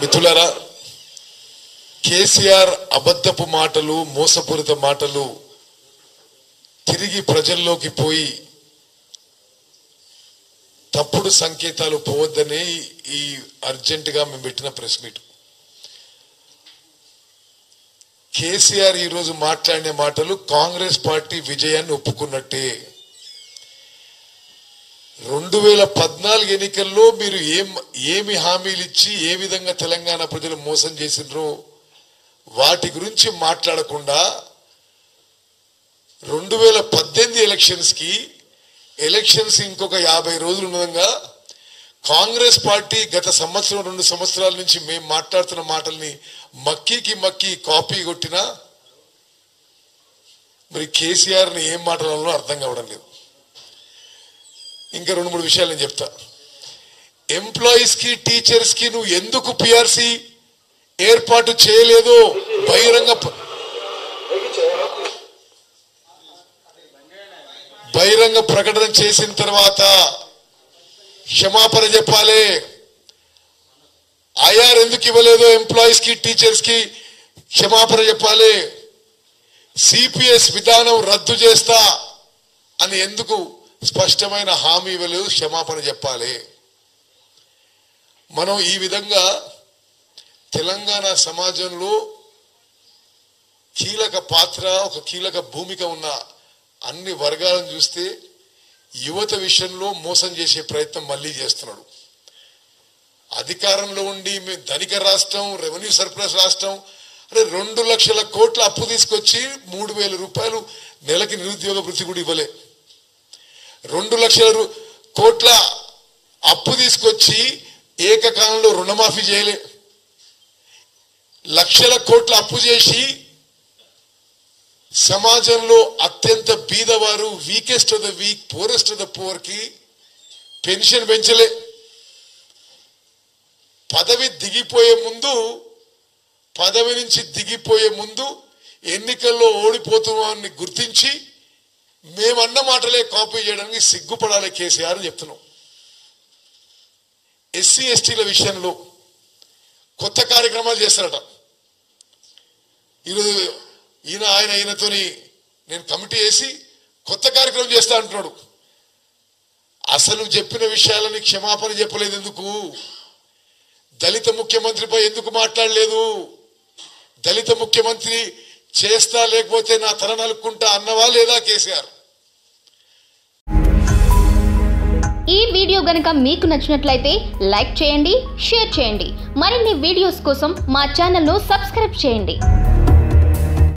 మిత్రులరా కేసీఆర్ అబద్ధపు మాటలు మోసపూరిత మాటలు తిరిగి ప్రజల్లోకి పోయి తప్పుడు సంకేతాలు పోవద్దనే ఈ అర్జెంటుగా మేము పెట్టిన ప్రెస్ మీట్. కేసీఆర్ ఈరోజు మాట్లాడిన మాటలు కాంగ్రెస్ పార్టీ విజయాన్ని ఒప్పుకున్నట్టే. రెండు వేల పద్నాలుగు ఎన్నికల్లో మీరు ఏం ఏమి హామీలు ఇచ్చి ఏ విధంగా తెలంగాణ ప్రజలు మోసం చేసిండ్రో వాటి గురించి మాట్లాడకుండా రెండు వేల పద్దెనిమిది ఎలక్షన్స్కి ఎలక్షన్స్ ఇంకొక యాభై రోజులు ఉండగా కాంగ్రెస్ పార్టీ గత సంవత్సరం రెండు సంవత్సరాల నుంచి మేము మాట్లాడుతున్న మాటల్ని మక్కీకి మక్కి కాపీ కొట్టినా మరి కేసీఆర్ని ఏం మాట్లాడాలో అర్థం కావడం లేదు. ఇంకా రెండు మూడు విషయాలు నేను చెప్తా. ఎంప్లాయీస్కి టీచర్స్కి నువ్వు ఎందుకు పిఆర్సి ఏర్పాటు చేయలేదు బహిరంగ బహిరంగ ప్రకటన చేసిన తర్వాత క్షమాపణ చెప్పాలి. ఐఆర్ ఎందుకు ఇవ్వలేదు ఎంప్లాయీస్కి టీచర్స్కి క్షమాపణ చెప్పాలి. సిపిఎస్ విధానం రద్దు చేస్తా అని ఎందుకు స్పష్టమైన హామీ ఇవ్వలేదు క్షమాపణ చెప్పాలి. మనం ఈ విధంగా తెలంగాణ సమాజంలో కీలక పాత్ర ఒక కీలక భూమిక ఉన్న అన్ని వర్గాలను చూస్తే యువత విషయంలో మోసం చేసే ప్రయత్నం మళ్ళీ చేస్తున్నాడు. అధికారంలో ఉండి మేము ధనిక రాష్ట్రం రెవెన్యూ సర్ప్లస్ రాష్ట్రం అరే రెండు లక్షల కోట్ల అప్పు తీసుకొచ్చి మూడు వేల రూపాయలు నెలకి నిరుద్యోగ వృత్తి కూడా ఇవ్వలే. రెండు లక్షల కోట్ల అప్పు తీసుకొచ్చి ఏకకాలంలో రుణమాఫీ చేయలే. లక్షల కోట్ల అప్పు చేసి సమాజంలో అత్యంత బీదవారు weakest of the weak poorest of the పూర్కి pension పెంచలే. పదవి దిగిపోయే ముందు పదవి నుంచి దిగిపోయే ముందు ఎన్నికల్లో ఓడిపోతున్నామని గుర్తించి మేమన్న మాటలే కాపీ చేయడానికి సిగ్గుపడాలి కేసీఆర్ అని చెప్తున్నాం. ఎస్సీ ఎస్టీల విషయంలో కొత్త కార్యక్రమాలు చేస్తారట. ఈరోజు ఈయన ఆయన ఈయనతోని నేను కమిటీ వేసి కొత్త కార్యక్రమం చేస్తా అంటున్నాడు. అసలు చెప్పిన విషయాలని క్షమాపణ చెప్పలేదు ఎందుకు? దళిత ముఖ్యమంత్రిపై ఎందుకు మాట్లాడలేదు? దళిత ముఖ్యమంత్రి చేస్తా లేకపోతే నా తల నలుపుకుంటా అన్నవా లేదా కేసీఆర్? ఈ వీడియో గనుక మీకు నచ్చినట్లయితే లైక్ చేయండి షేర్ చేయండి. మరిన్ని వీడియోస్ కోసం మా ఛానల్ను సబ్స్క్రైబ్ చేయండి.